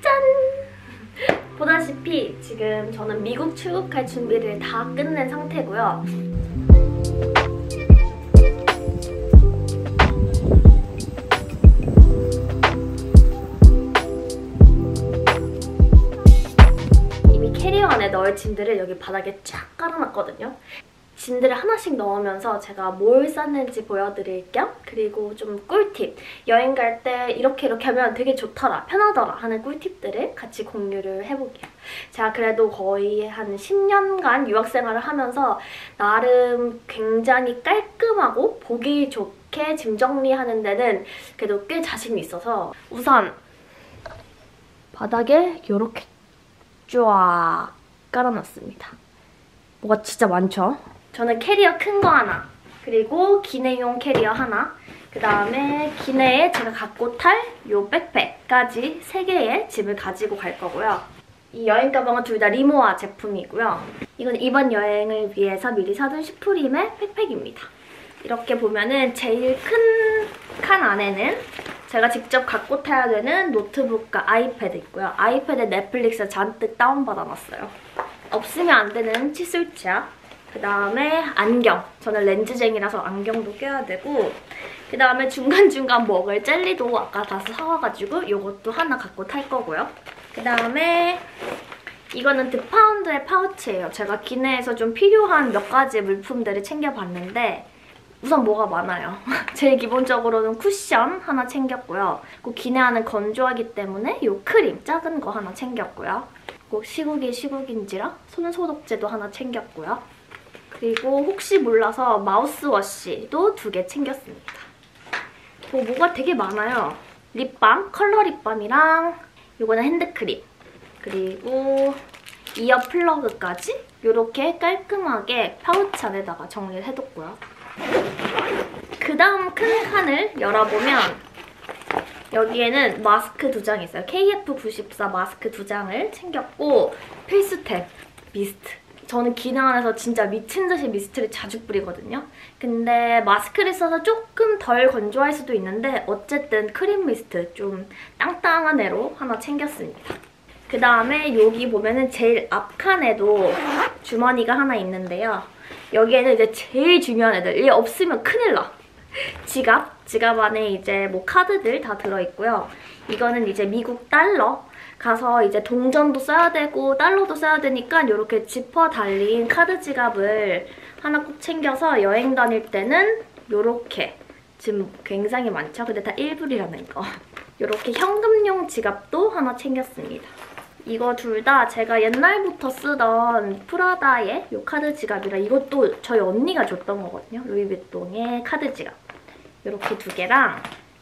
짠! 보다시피 지금 저는 미국 출국할 준비를 다 끝낸 상태고요. 이미 캐리어 안에 넣을 짐들을 여기 바닥에 쫙 깔아놨거든요. 짐들을 하나씩 넣으면서 제가 뭘 쌌는지 보여드릴 겸 그리고 좀 꿀팁 여행 갈 때 이렇게 이렇게 하면 되게 좋더라 편하더라 하는 꿀팁들을 같이 공유를 해볼게요. 제가 그래도 거의 한 10년간 유학생활을 하면서 나름 굉장히 깔끔하고 보기 좋게 짐 정리하는 데는 그래도 꽤 자신이 있어서 우선 바닥에 이렇게 쫙 깔아놨습니다. 뭐가 진짜 많죠? 저는 캐리어 큰 거 하나, 그리고 기내용 캐리어 하나, 그 다음에 기내에 제가 갖고 탈 요 백팩까지 3개의 짐을 가지고 갈 거고요. 이 여행 가방은 둘 다 리모와 제품이고요. 이건 이번 여행을 위해서 미리 사둔 슈프림의 백팩입니다. 이렇게 보면은 제일 큰 칸 안에는 제가 직접 갖고 타야 되는 노트북과 아이패드 있고요. 아이패드 넷플릭스 잔뜩 다운받아놨어요. 없으면 안 되는 칫솔차. 그 다음에 안경. 저는 렌즈쟁이라서 안경도 껴야 되고 그 다음에 중간중간 먹을 젤리도 아까 다 사와가지고 이것도 하나 갖고 탈 거고요. 그 다음에 이거는 드파운드의 파우치예요. 제가 기내에서 좀 필요한 몇 가지 물품들을 챙겨봤는데 우선 뭐가 많아요. 제일 기본적으로는 쿠션 하나 챙겼고요. 그 기내하는 건조하기 때문에 이 크림 작은 거 하나 챙겼고요. 꼭 시국이 시국인지라 손소독제도 하나 챙겼고요. 그리고 혹시 몰라서 mouthwash도 두 개 챙겼습니다. 뭐 뭐가 되게 많아요. 립밤, 컬러 립밤이랑 이거는 핸드크림. 그리고 ear plug까지 이렇게 깔끔하게 파우치 안에다가 정리를 해뒀고요. 그 다음 큰 칸을 열어보면 여기에는 마스크 두장 있어요. KF94 마스크 두 장을 챙겼고 필수템, 미스트. 저는 기능 안에서 진짜 미친 듯이 미스트를 자주 뿌리거든요. 근데 마스크를 써서 조금 덜 건조할 수도 있는데 어쨌든 크림 미스트 좀 땅땅한 애로 하나 챙겼습니다. 그 다음에 여기 보면은 제일 앞칸에도 주머니가 하나 있는데요. 여기에는 이제 제일 중요한 애들. 이게 없으면 큰일 나. 지갑, 지갑 안에 이제 뭐 카드들 다 들어있고요. 이거는 이제 미국 달러. 가서 이제 동전도 써야 되고 달러도 써야 되니까 이렇게 지퍼 달린 카드 지갑을 하나 꼭 챙겨서 여행 다닐 때는 이렇게 지금 굉장히 많죠? 근데 다 1불이라는 거. 이렇게 현금용 지갑도 하나 챙겼습니다. 이거 둘 다 제가 옛날부터 쓰던 프라다의 이 카드 지갑이라 이것도 저희 언니가 줬던 거거든요. 루이비통의 카드 지갑. 이렇게 두 개랑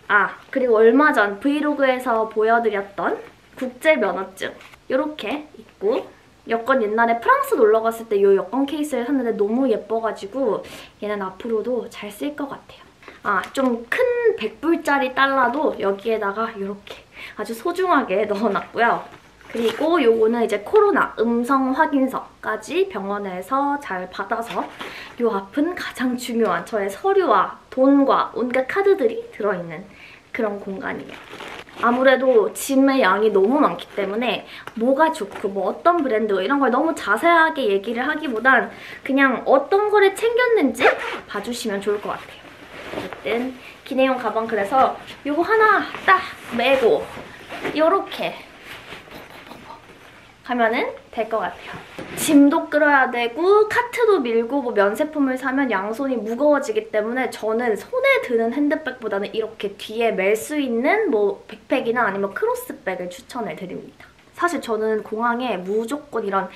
아 그리고 얼마 전 브이로그에서 보여드렸던 국제 면허증 이렇게 있고 여권 옛날에 프랑스 놀러 갔을 때 이 여권 케이스를 샀는데 너무 예뻐가지고 얘는 앞으로도 잘 쓸 것 같아요. 아, 좀 큰 100불짜리 달러도 여기에다가 이렇게 아주 소중하게 넣어놨고요. 그리고 요거는 이제 코로나 음성 확인서까지 병원에서 잘 받아서 요 앞은 가장 중요한 저의 서류와 돈과 온갖 카드들이 들어있는 그런 공간이에요. 아무래도 짐의 양이 너무 많기 때문에 뭐가 좋고 뭐 어떤 브랜드 이런 걸 너무 자세하게 얘기를 하기보단 그냥 어떤 거를 챙겼는지 봐주시면 좋을 것 같아요. 어쨌든 기내용 가방 그래서 이거 하나 딱 메고 이렇게 하면은 될 것 같아요. 짐도 끌어야 되고 카트도 밀고 뭐 면세품을 사면 양손이 무거워지기 때문에 저는 손에 드는 핸드백보다는 이렇게 뒤에 멜 수 있는 뭐 백팩이나 아니면 크로스백을 추천을 드립니다. 사실 저는 공항에 무조건 이런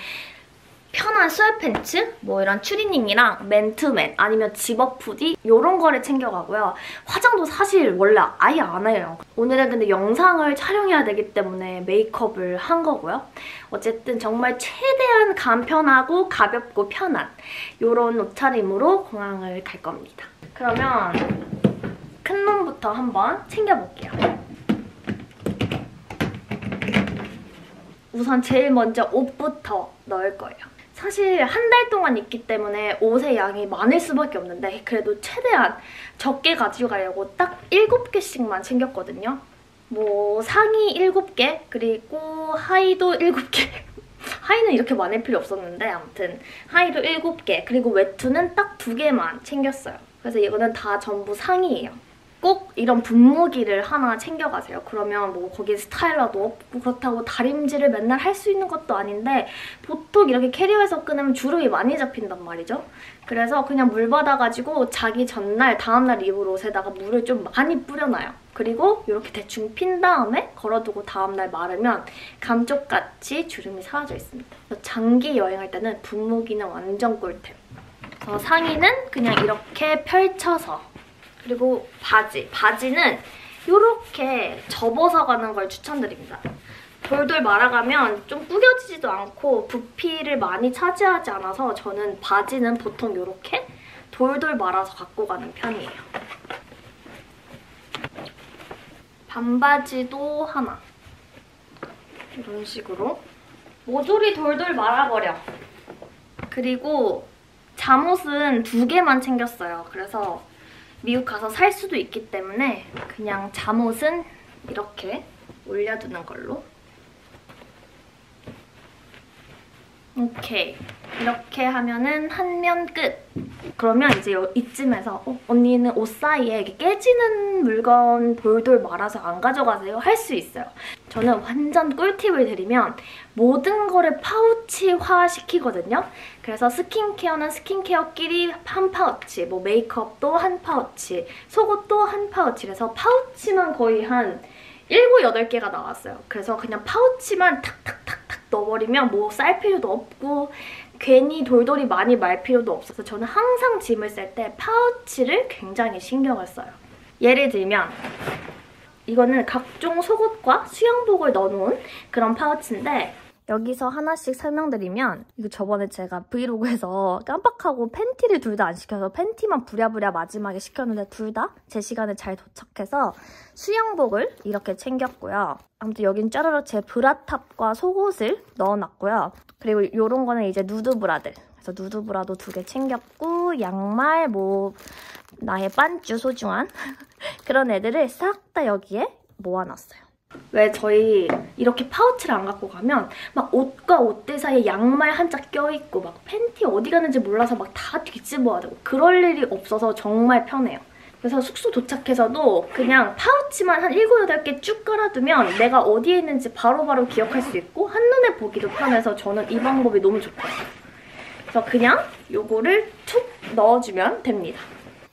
편한 sweatpants, 뭐 이런 추리닝이랑 맨투맨 아니면 zip-up hoodie 이런 거를 챙겨가고요. 화장도 사실 원래 아예 안 해요. 오늘은 근데 영상을 촬영해야 되기 때문에 메이크업을 한 거고요. 어쨌든 정말 최대한 간편하고 가볍고 편한 이런 옷차림으로 공항을 갈 겁니다. 그러면 큰 놈부터 한번 챙겨볼게요. 우선 제일 먼저 옷부터 넣을 거예요. 사실 한 달 동안 있기 때문에 옷의 양이 많을 수밖에 없는데 그래도 최대한 적게 가지고 가려고 딱 7개씩만 챙겼거든요. 뭐 상의 7개 그리고 하의도 7개 하의는 이렇게 많을 필요 없었는데 아무튼 하의도 7개 그리고 외투는 딱 2개만 챙겼어요. 그래서 이거는 다 전부 상의예요. 꼭 이런 분무기를 하나 챙겨가세요. 그러면 뭐 거기에 스타일러도 없고 그렇다고 다림질을 맨날 할 수 있는 것도 아닌데 보통 이렇게 캐리어에서 끊으면 주름이 많이 잡힌단 말이죠. 그래서 그냥 물 받아가지고 자기 전날 다음날 입을 옷에다가 물을 좀 많이 뿌려놔요. 그리고 이렇게 대충 핀 다음에 걸어두고 다음날 마르면 감쪽같이 주름이 사라져 있습니다. 장기 여행할 때는 분무기는 완전 꿀템. 상의는 그냥 이렇게 펼쳐서 그리고 바지. 바지는 이렇게 접어서 가는 걸 추천드립니다. 돌돌 말아가면 좀 구겨지지도 않고 부피를 많이 차지하지 않아서 저는 바지는 보통 이렇게 돌돌 말아서 갖고 가는 편이에요. 반바지도 하나. 이런 식으로. 모조리 돌돌 말아버려. 그리고 잠옷은 두 개만 챙겼어요. 그래서 미국 가서 살 수도 있기 때문에 그냥 잠옷은 이렇게 올려두는 걸로. 오케이. 이렇게 하면은 한 면 끝. 그러면 이제 이쯤에서 어, 언니는 옷 사이에 깨지는 물건 돌돌 말아서 안 가져가세요? 할 수 있어요. 저는 완전 꿀팁을 드리면 모든 거를 파우치화 시키거든요. 그래서 스킨케어는 스킨케어끼리 한 파우치, 뭐 메이크업도 한 파우치, 속옷도 한 파우치 그래서 파우치만 거의 한 7, 8개가 나왔어요. 그래서 그냥 파우치만 탁탁탁탁 넣어버리면 뭐 쌀 필요도 없고 괜히 돌돌이 많이 말 필요도 없어서 저는 항상 짐을 쌀 때 파우치를 굉장히 신경을 써요. 예를 들면 이거는 각종 속옷과 수영복을 넣어놓은 그런 파우치인데 여기서 하나씩 설명드리면 이거 저번에 제가 브이로그에서 깜빡하고 팬티를 둘 다 안 시켜서 팬티만 부랴부랴 마지막에 시켰는데 둘 다 제 시간에 잘 도착해서 수영복을 이렇게 챙겼고요. 아무튼 여긴 짜르르 제 브라탑과 속옷을 넣어놨고요. 그리고 이런 거는 이제 누드브라들. 그래서 누드브라도 두 개 챙겼고 양말 뭐 나의 빤쭈 소중한 그런 애들을 싹 다 여기에 모아놨어요. 왜 저희 이렇게 파우치를 안 갖고 가면 막 옷과 옷들 사이에 양말 한짝 껴있고 막 팬티 어디 가는지 몰라서 막 다 뒤집어야 되고 그럴 일이 없어서 정말 편해요. 그래서 숙소 도착해서도 그냥 파우치만 한 7, 8개 쭉 깔아두면 내가 어디에 있는지 바로바로 바로 기억할 수 있고 한눈에 보기도 편해서 저는 이 방법이 너무 좋거든요. 그래서 그냥 요거를 툭 넣어주면 됩니다.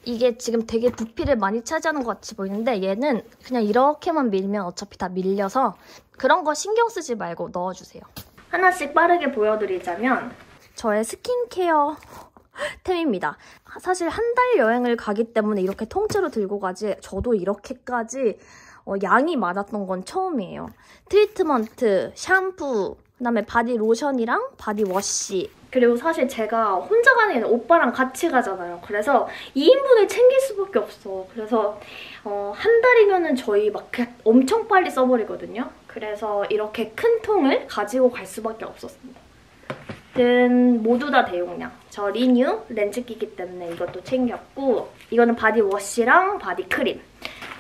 이게 지금 되게 부피를 많이 차지하는 것 같이 보이는데 얘는 그냥 이렇게만 밀면 어차피 다 밀려서 그런 거 신경 쓰지 말고 넣어주세요. 하나씩 빠르게 보여드리자면 저의 스킨케어 템입니다. 사실 한 달 여행을 가기 때문에 이렇게 통째로 들고 가지 저도 이렇게까지 어, 양이 많았던 건 처음이에요. 트리트먼트, 샴푸, 그다음에 바디 로션이랑 바디 워시 그리고 사실 제가 혼자 가는 게 오빠랑 같이 가잖아요. 그래서 2인분을 챙길 수밖에 없어. 그래서 어, 한 달이면은 저희 막 엄청 빨리 써버리거든요. 그래서 이렇게 큰 통을 가지고 갈 수밖에 없었습니다. 든 모두 다 대용량. 저 리뉴 렌즈 끼기 때문에 이것도 챙겼고 이거는 바디 워시랑 바디 크림.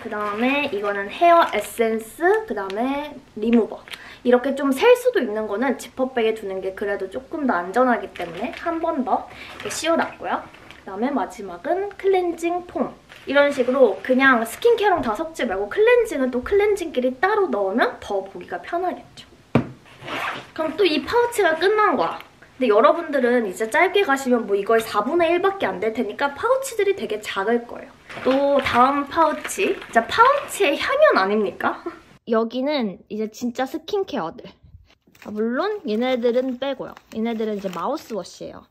그 다음에 이거는 헤어 에센스, 그 다음에 리무버. 이렇게 좀 셀 수도 있는 거는 지퍼백에 두는 게 그래도 조금 더 안전하기 때문에 한 번 더 이렇게 씌워놨고요. 그다음에 마지막은 클렌징 폼. 이런 식으로 그냥 스킨케어랑 다 섞지 말고 클렌징은 또 클렌징끼리 따로 넣으면 더 보기가 편하겠죠. 그럼 또 이 파우치가 끝난 거야. 근데 여러분들은 이제 짧게 가시면 뭐 이거의 4분의 1밖에 안 될 테니까 파우치들이 되게 작을 거예요. 또 다음 파우치. 진짜 파우치의 향연 아닙니까? 여기는 이제 진짜 스킨케어들. 아, 물론 얘네들은 빼고요. 얘네들은 이제 마우스워시예요.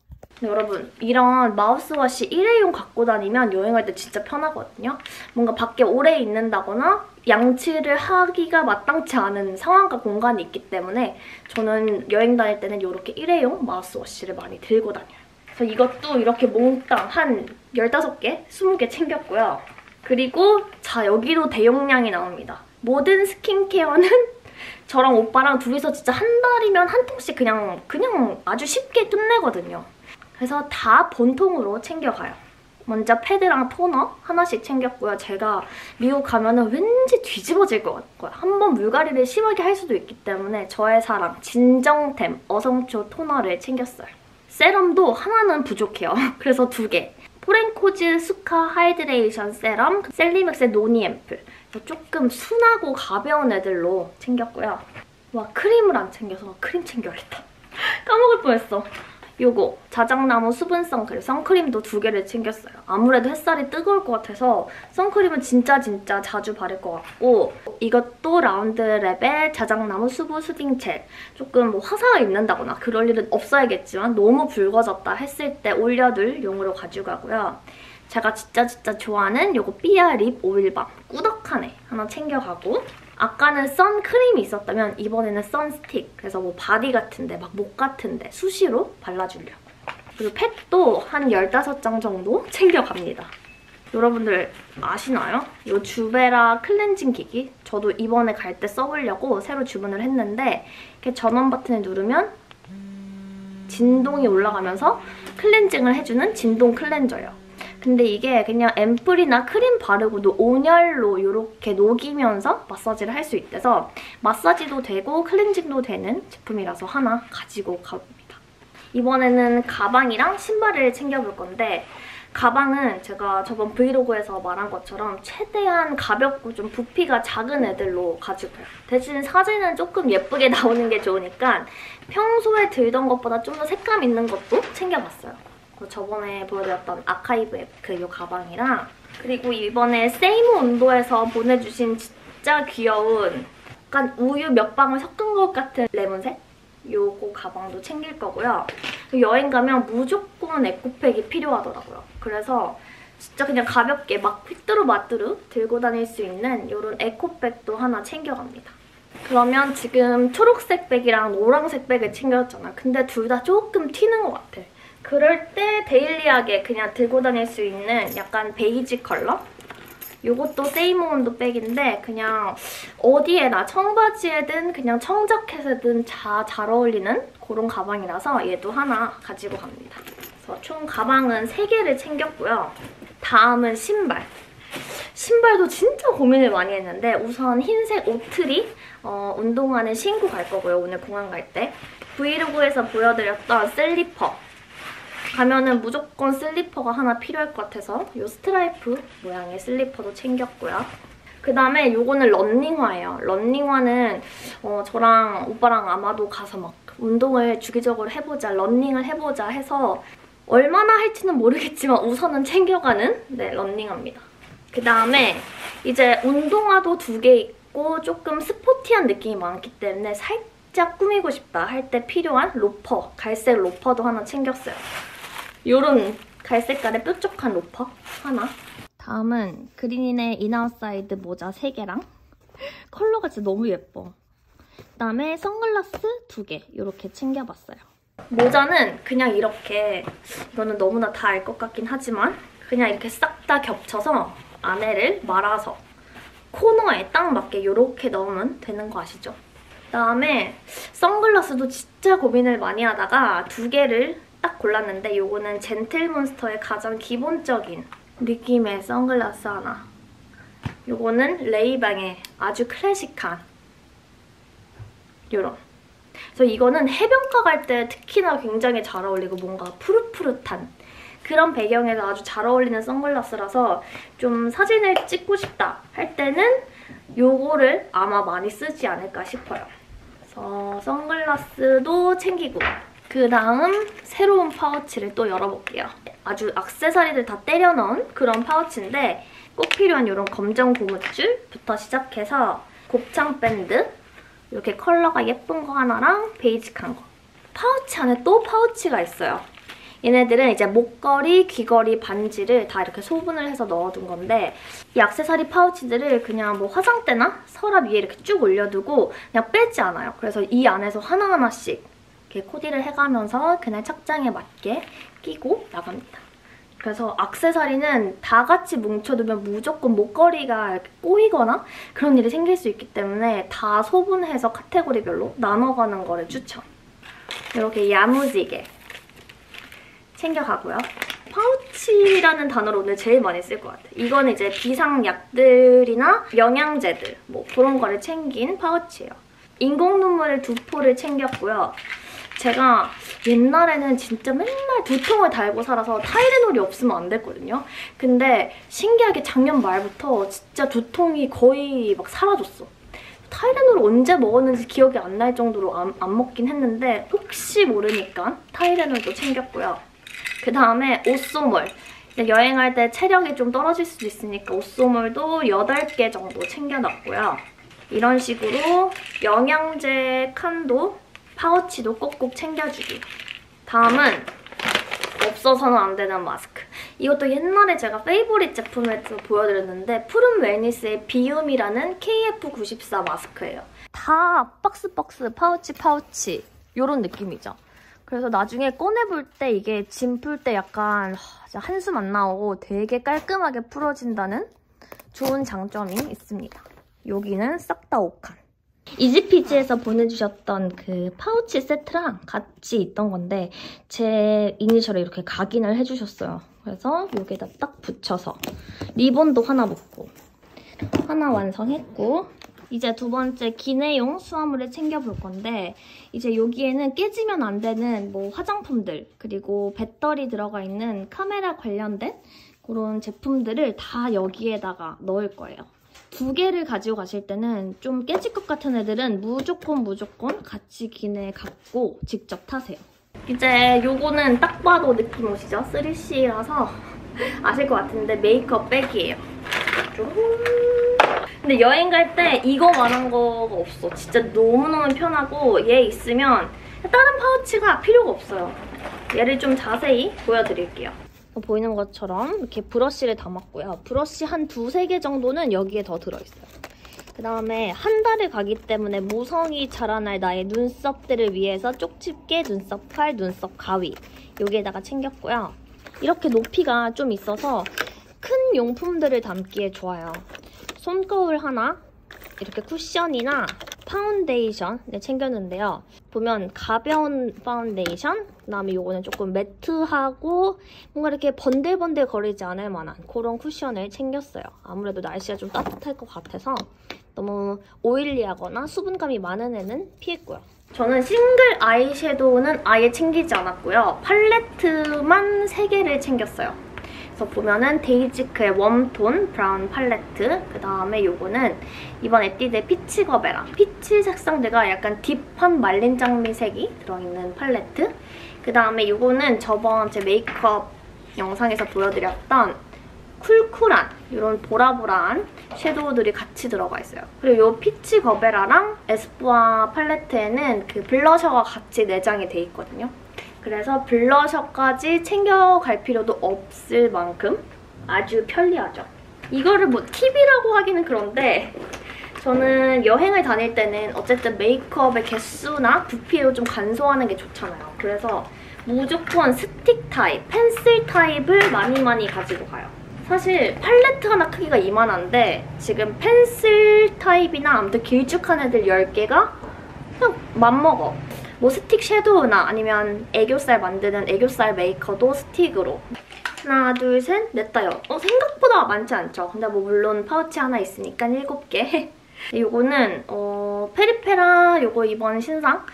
여러분 이런 마우스워시 일회용 갖고 다니면 여행할 때 진짜 편하거든요. 뭔가 밖에 오래 있는다거나 양치를 하기가 마땅치 않은 상황과 공간이 있기 때문에 저는 여행 다닐 때는 이렇게 일회용 마우스워시를 많이 들고 다녀요. 그래서 이것도 이렇게 몽땅 한 15개, 20개 챙겼고요. 그리고 자 여기도 대용량이 나옵니다. 모든 스킨케어는 저랑 오빠랑 둘이서 진짜 한 달이면 한 통씩 그냥 그냥 아주 쉽게 끝내거든요. 그래서 다 본통으로 챙겨가요. 먼저 패드랑 토너 하나씩 챙겼고요. 제가 미국 가면 은 왠지 뒤집어질 것 같고요. 한 번 물갈이를 심하게 할 수도 있기 때문에 저의 사랑 진정템 어성초 토너를 챙겼어요. 세럼도 하나는 부족해요. 그래서 두 개. 포렌코즈 시카 hydration 세럼, 셀리맥스의 노니 앰플. 조금 순하고 가벼운 애들로 챙겼고요. 와 크림을 안 챙겨서 크림 챙겨야겠다. 까먹을 뻔했어. 요거 자작나무 수분 선크림, 선크림도 두 개를 챙겼어요. 아무래도 햇살이 뜨거울 것 같아서 선크림은 진짜 진짜 자주 바를 것 같고 이것도 라운드랩의 자작나무 수분 수딩 젤 조금 뭐 화사가 있는다거나 그럴 일은 없어야겠지만 너무 붉어졌다 했을 때 올려둘 용으로 가져가고요. 제가 진짜 진짜 좋아하는 요거 삐아 립 오일밤 꾸덕 하네 하나 챙겨가고 아까는 선크림이 있었다면 이번에는 선스틱 그래서 뭐 바디 같은데 막 목 같은데 수시로 발라주려고 그리고 팩도 한 15장 정도 챙겨갑니다. 여러분들 아시나요? 이 주베라 클렌징 기기 저도 이번에 갈 때 써보려고 새로 주문을 했는데 이렇게 전원 버튼을 누르면 진동이 올라가면서 클렌징을 해주는 진동 클렌저예요. 근데 이게 그냥 앰플이나 크림 바르고도 온열로 이렇게 녹이면서 마사지를 할 수 있대서 마사지도 되고 클렌징도 되는 제품이라서 하나 가지고 가봅니다. 이번에는 가방이랑 신발을 챙겨볼 건데 가방은 제가 저번 브이로그에서 말한 것처럼 최대한 가볍고 좀 부피가 작은 애들로 가지고요. 대신 사진은 조금 예쁘게 나오는 게 좋으니까 평소에 들던 것보다 좀 더 색감 있는 것도 챙겨봤어요. 그 저번에 보여드렸던 아카이브 에크이 가방이랑 그리고 이번에 세이모 온도에서 보내주신 진짜 귀여운 약간 우유 몇 방울 섞은 것 같은 레몬색? 요거 가방도 챙길 거고요. 여행 가면 무조건 에코백이 필요하더라고요. 그래서 진짜 그냥 가볍게 막 휘뚜루마뚜루 들고 다닐 수 있는 이런 에코백도 하나 챙겨갑니다. 그러면 지금 초록색 백이랑 노란색 백을 챙겼잖아. 근데 둘 다 조금 튀는 것 같아. 그럴 때 daily하게 그냥 들고 다닐 수 있는 약간 베이지 컬러? 이것도 세이모온도 백인데 그냥 어디에나 청바지에든 그냥 청자켓에든 다 잘 어울리는 그런 가방이라서 얘도 하나 가지고 갑니다. 그래서 총 가방은 3개를 챙겼고요. 다음은 신발. 신발도 진짜 고민을 많이 했는데 우선 흰색 오트리 어, 운동화는 신고 갈 거고요. 오늘 공항 갈 때. 브이로그에서 보여드렸던 슬리퍼 가면은 무조건 슬리퍼가 하나 필요할 것 같아서 이 스트라이프 모양의 슬리퍼도 챙겼고요. 그다음에 이거는 런닝화예요. 런닝화는 어, 저랑 오빠랑 아마도 가서 막 운동을 주기적으로 해보자, 런닝을 해보자 해서 얼마나 할지는 모르겠지만 우선은 챙겨가는 네, 런닝화입니다. 그다음에 이제 운동화도 두 개 있고 조금 스포티한 느낌이 많기 때문에 살짝 꾸미고 싶다 할 때 필요한 로퍼, 갈색 로퍼도 하나 챙겼어요. 요런 갈색깔의 뾰족한 로퍼 하나. 다음은 그린인의 인아웃사이드 모자 3개랑 컬러가 진짜 너무 예뻐. 그다음에 선글라스 2개 이렇게 챙겨봤어요. 모자는 그냥 이렇게 이거는 너무나 다 알 것 같긴 하지만 그냥 이렇게 싹 다 겹쳐서 안에를 말아서 코너에 딱 맞게 이렇게 넣으면 되는 거 아시죠? 그다음에 선글라스도 진짜 고민을 많이 하다가 두 개를 딱 골랐는데 이거는 젠틀몬스터의 가장 기본적인 느낌의 선글라스 하나. 이거는 레이방의 아주 클래식한 이런. 그래서 이거는 해변가 갈 때 특히나 굉장히 잘 어울리고 뭔가 푸릇푸릇한 그런 배경에서 아주 잘 어울리는 선글라스라서 좀 사진을 찍고 싶다 할 때는 이거를 아마 많이 쓰지 않을까 싶어요. 그래서 선글라스도 챙기고 그 다음 새로운 파우치를 또 열어볼게요. 아주 악세사리들 다 때려 넣은 그런 파우치인데 꼭 필요한 이런 검정 고무줄부터 시작해서 곱창 밴드 이렇게 컬러가 예쁜 거 하나랑 basic한 거. 파우치 안에 또 파우치가 있어요. 얘네들은 이제 목걸이, 귀걸이, 반지를 다 이렇게 소분을 해서 넣어둔 건데 이 악세사리 파우치들을 그냥 뭐 화장대나 서랍 위에 이렇게 쭉 올려두고 그냥 빼지 않아요. 그래서 이 안에서 하나하나씩 이렇게 코디를 해가면서 그날 착장에 맞게 끼고 나갑니다. 그래서 악세사리는 다 같이 뭉쳐두면 무조건 목걸이가 꼬이거나 그런 일이 생길 수 있기 때문에 다 소분해서 카테고리별로 나눠가는 거를 추천. 이렇게 야무지게 챙겨가고요. 파우치라는 단어를 오늘 제일 많이 쓸 것 같아요. 이거는 이제 비상약들이나 영양제들 뭐 그런 거를 챙긴 파우치예요. 인공 눈물을 두 포를 챙겼고요. 제가 옛날에는 진짜 맨날 두통을 달고 살아서 타이레놀이 없으면 안 됐거든요. 근데 신기하게 작년 말부터 진짜 두통이 거의 막 사라졌어. 타이레놀을 언제 먹었는지 기억이 안 날 정도로 안, 안 먹긴 했는데 혹시 모르니까 타이레놀도 챙겼고요. 그 다음에 오쏘몰. 여행할 때 체력이 좀 떨어질 수도 있으니까 오쏘몰도 8개 정도 챙겨놨고요. 이런 식으로 영양제 칸도 파우치도 꼭꼭 챙겨주기. 다음은 없어서는 안 되는 마스크. 이것도 옛날에 제가 favorite 제품에서 보여드렸는데 푸른 웰니스의 비움이라는 KF94 마스크예요. 다 박스 박스, 파우치 파우치 이런 느낌이죠. 그래서 나중에 꺼내볼 때 이게 짐 풀 때 약간 한숨 안 나오고 되게 깔끔하게 풀어진다는 좋은 장점이 있습니다. 여기는 싹 다 5칸. 이지피지에서 보내주셨던 그 파우치 세트랑 같이 있던 건데 제 이니셜에 이렇게 각인을 해주셨어요. 그래서 여기에다 딱 붙여서 리본도 하나 묶고 하나 완성했고 이제 두 번째 기내용 수화물을 챙겨볼 건데 이제 여기에는 깨지면 안 되는 뭐 화장품들 그리고 배터리 들어가 있는 카메라 관련된 그런 제품들을 다 여기에다가 넣을 거예요. 두 개를 가지고 가실 때는 좀 깨질 것 같은 애들은 무조건 무조건 같이 기내 갖고 직접 타세요. 이제 요거는 딱 봐도 느낌 오시죠? 3C라서 아실 것 같은데 메이크업 백이에요. 근데 여행 갈 때 이거만한 거가 없어. 진짜 너무너무 편하고 얘 있으면 다른 파우치가 필요가 없어요. 얘를 좀 자세히 보여드릴게요. 어, 보이는 것처럼 이렇게 브러쉬를 담았고요. 브러쉬 한 두세 개 정도는 여기에 더 들어있어요. 그 다음에 한 달을 가기 때문에 모성이 자라날 나의 눈썹들을 위해서 쪽집게, 눈썹 칼, 눈썹 가위 여기에다가 챙겼고요. 이렇게 높이가 좀 있어서 큰 용품들을 담기에 좋아요. 손거울 하나, 이렇게 쿠션이나 파운데이션 네, 챙겼는데요. 보면 가벼운 파운데이션, 그 다음에 이거는 조금 매트하고 뭔가 이렇게 번들번들 거리지 않을 만한 그런 쿠션을 챙겼어요. 아무래도 날씨가 좀 따뜻할 것 같아서 너무 oily하거나 수분감이 많은 애는 피했고요. 저는 싱글 아이섀도우는 아예 챙기지 않았고요. 팔레트만 3개를 챙겼어요. 그래서 보면은 데이지크의 웜톤 브라운 팔레트 그 다음에 요거는 이번 에뛰드의 피치 거베라 피치 색상들과 약간 deep한 말린 장미색이 들어있는 팔레트 그 다음에 요거는 저번 제 메이크업 영상에서 보여드렸던 cool cool한 이런 보라보라한 섀도우들이 같이 들어가 있어요. 그리고 요 피치 거베라랑 에스쁘아 팔레트에는 그 블러셔가 같이 내장이 돼 있거든요. 그래서 블러셔까지 챙겨갈 필요도 없을 만큼 아주 편리하죠. 이거를 뭐 팁이라고 하기는 그런데 저는 여행을 다닐 때는 어쨌든 메이크업의 개수나 부피를 좀 간소화하는 게 좋잖아요. 그래서 무조건 스틱 타입, 펜슬 타입을 많이 많이 가지고 가요. 사실 팔레트 하나 크기가 이만한데 지금 펜슬 타입이나 아무튼 길쭉한 애들 10개가 그냥 맞먹어. 뭐 스틱 섀도우나 아니면 애교살 만드는 애교살 메이커도 스틱으로 하나, 둘, 셋, 여. 어, 생각보다 많지 않죠? 근데 뭐 물론 파우치 하나 있으니까 일곱 개. 요거는 어, 페리페라 요거 이번 신상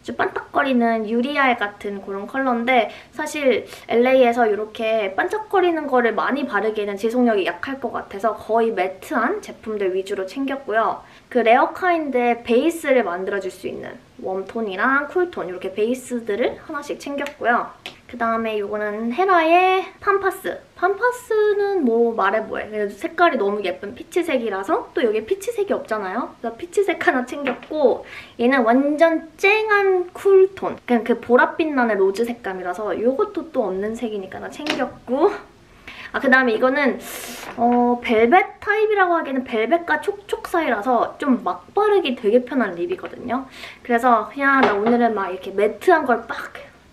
아주 반짝거리는 유리알 같은 그런 컬러인데 사실 LA에서 이렇게 반짝거리는 거를 많이 바르기에는 지속력이 약할 것 같아서 거의 매트한 제품들 위주로 챙겼고요. 그 레어카인드의 베이스를 만들어줄 수 있는 웜톤이랑 쿨톤 이렇게 베이스들을 하나씩 챙겼고요. 그 다음에 이거는 헤라의 팜파스. 팜파스는 뭐 말해 뭐해. 그래도 색깔이 너무 예쁜 피치색이라서 또 여기 피치색이 없잖아요. 그래서 피치색 하나 챙겼고 얘는 완전 쨍한 쿨톤. 그냥 그 보랏빛 나는 로즈 색감이라서 이것도 또 없는 색이니까 나 챙겼고 아, 그 다음에 이거는 어, 벨벳 타입이라고 하기에는 벨벳과 촉촉 사이라서 좀 막 바르기 되게 편한 립이거든요. 그래서 그냥 나 오늘은 막 이렇게 매트한 걸 빡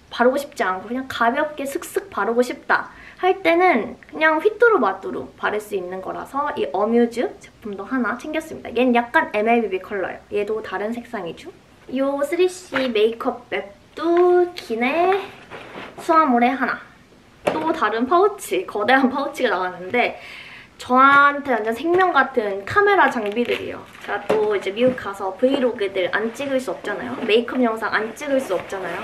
바르고 싶지 않고 그냥 가볍게 슥슥 바르고 싶다 할 때는 그냥 휘뚜루마뚜루 바를 수 있는 거라서 이 어뮤즈 제품도 하나 챙겼습니다. 얘는 약간 MLBB 컬러예요. 얘도 다른 색상이죠. 이 3CE 메이크업 맵도 기내 수화물에 하나 또또 다른 파우치, 거대한 파우치가 나왔는데 저한테 완전 생명 같은 카메라 장비들이에요. 제가 또 이제 미국 가서 브이로그들 안 찍을 수 없잖아요. 메이크업 영상 안 찍을 수 없잖아요.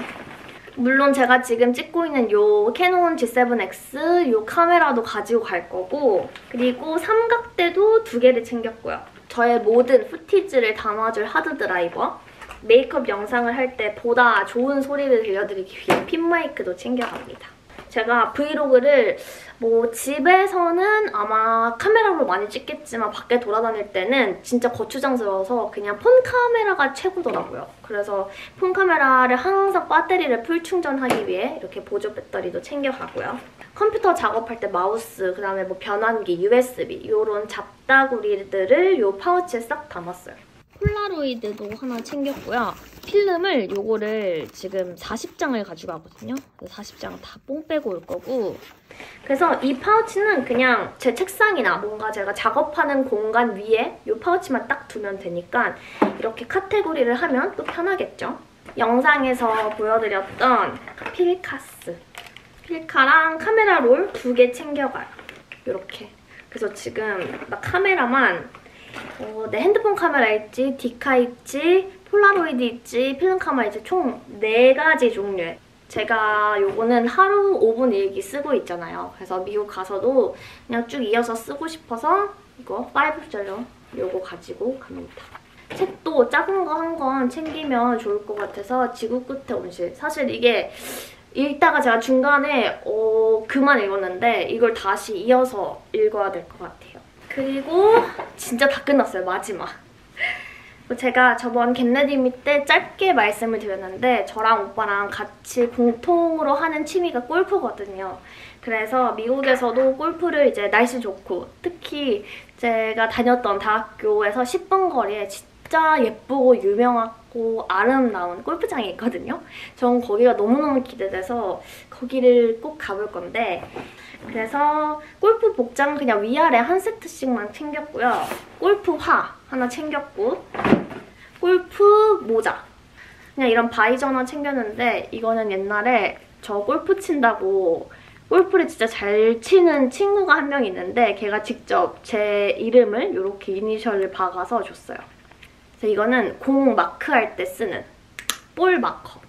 물론 제가 지금 찍고 있는 요 캐논 G7X 요 카메라도 가지고 갈 거고 그리고 삼각대도 두 개를 챙겼고요. 저의 모든 후티지를 담아줄 하드 드라이버 메이크업 영상을 할 때 보다 좋은 소리를 들려드리기 위해 핀 마이크도 챙겨갑니다. 제가 브이로그를 뭐 집에서는 아마 카메라로 많이 찍겠지만 밖에 돌아다닐 때는 진짜 거추장스러워서 그냥 폰 카메라가 최고더라고요. 그래서 폰 카메라를 항상 배터리를 풀 충전하기 위해 이렇게 보조 배터리도 챙겨가고요. 컴퓨터 작업할 때 마우스, 그 다음에 뭐 변환기, USB 이런 잡다구리들을 이 파우치에 싹 담았어요. 폴라로이드도 하나 챙겼고요. 필름을 요거를 지금 40장을 가져가거든요. 40장 다 뽕 빼고 올 거고 그래서 이 파우치는 그냥 제 책상이나 뭔가 제가 작업하는 공간 위에 이 파우치만 딱 두면 되니까 이렇게 카테고리를 하면 또 편하겠죠. 영상에서 보여드렸던 필카스 필카랑 카메라 롤 두 개 챙겨가요. 이렇게. 그래서 지금 나 카메라만 어, 내 핸드폰 카메라 있지, 디카 있지, 폴라로이드 있지, 필름 카메라 있지 총 4가지 종류의 제가 요거는 하루 5분 일기 쓰고 있잖아요. 그래서 미국 가서도 그냥 쭉 이어서 쓰고 싶어서 이거 5 젤로 요거 가지고 갑니다. 책도 작은 거 한 권 챙기면 좋을 것 같아서 지구 끝에 온실. 사실 이게 읽다가 제가 중간에 어, 그만 읽었는데 이걸 다시 이어서 읽어야 될 것 같아요. 그리고 진짜 다 끝났어요, 마지막. 제가 저번 겟레디미 때 짧게 말씀을 드렸는데 저랑 오빠랑 같이 공통으로 하는 취미가 골프거든요. 그래서 미국에서도 골프를 이제 날씨 좋고 특히 제가 다녔던 대학교에서 10분 거리에 진짜 예쁘고 유명하고 아름다운 골프장이 있거든요. 전 거기가 너무너무 기대돼서 거기를 꼭 가볼 건데 그래서 골프 복장 그냥 위아래 한 세트씩만 챙겼고요. 골프화 하나 챙겼고 골프 모자 그냥 이런 바이저 하나 챙겼는데 이거는 옛날에 저 골프 친다고 골프를 진짜 잘 치는 친구가 한 명 있는데 걔가 직접 제 이름을 이렇게 이니셜을 박아서 줬어요. 그래서 이거는 공 마크할 때 쓰는 볼 마커.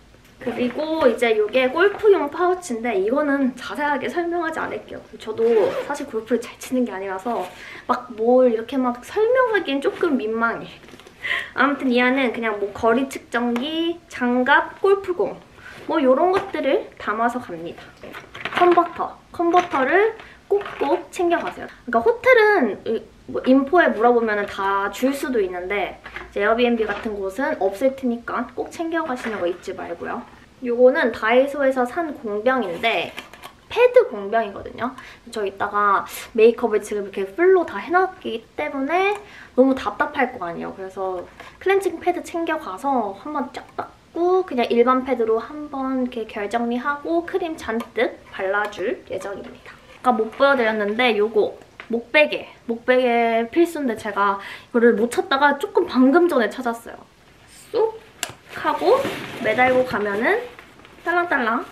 그리고 이제 이게 골프용 파우치인데 이거는 자세하게 설명하지 않을게요. 저도 사실 골프를 잘 치는 게 아니라서 막 뭘 이렇게 막 설명하기엔 조금 민망해. 아무튼 이 안은 그냥 뭐 거리 측정기, 장갑, 골프공 뭐 이런 것들을 담아서 갑니다. 컨버터. 컨버터를 꼭꼭 챙겨가세요. 그러니까 호텔은 뭐 인포에 물어보면 다 줄 수도 있는데 에어비앤비 같은 곳은 없을 테니까 꼭 챙겨가시는 거 잊지 말고요. 이거는 다이소에서 산 공병인데 패드 공병이거든요. 저 이따가 메이크업을 지금 이렇게 풀로 다 해놨기 때문에 너무 답답할 거 아니에요. 그래서 클렌징 패드 챙겨가서 한번 쫙 닦고 그냥 일반 패드로 한번 이렇게 결정리하고 크림 잔뜩 발라줄 예정입니다. 아까 못 보여드렸는데 이거 목베개. 목베개 필수인데 제가 이거를 못 찾다가 조금 방금 전에 찾았어요. 쏙 하고 매달고 가면은 딸랑딸랑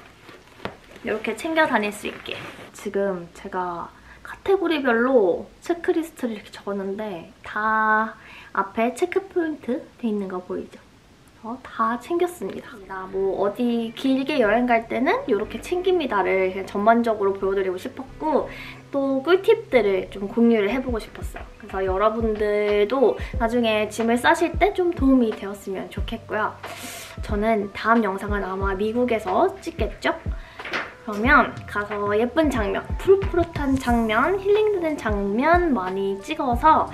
이렇게 챙겨 다닐 수 있게. 지금 제가 카테고리별로 체크리스트를 이렇게 적었는데 다 앞에 체크 포인트 돼 있는 거 보이죠? 어, 다 챙겼습니다. 뭐 어디 길게 여행 갈 때는 이렇게 챙깁니다를 전반적으로 보여드리고 싶었고 또 꿀팁들을 좀 공유를 해보고 싶었어요. 그래서 여러분들도 나중에 짐을 싸실 때 좀 도움이 되었으면 좋겠고요. 저는 다음 영상은 아마 미국에서 찍겠죠? 그러면 가서 예쁜 장면, 푸릇푸릇한 장면, 힐링되는 장면 많이 찍어서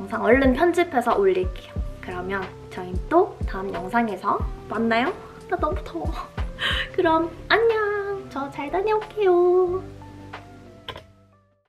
영상 얼른 편집해서 올릴게요. 그러면 저희 또 다음 영상에서 만나요. 나 너무 더워. 그럼 안녕. 저 잘 다녀올게요.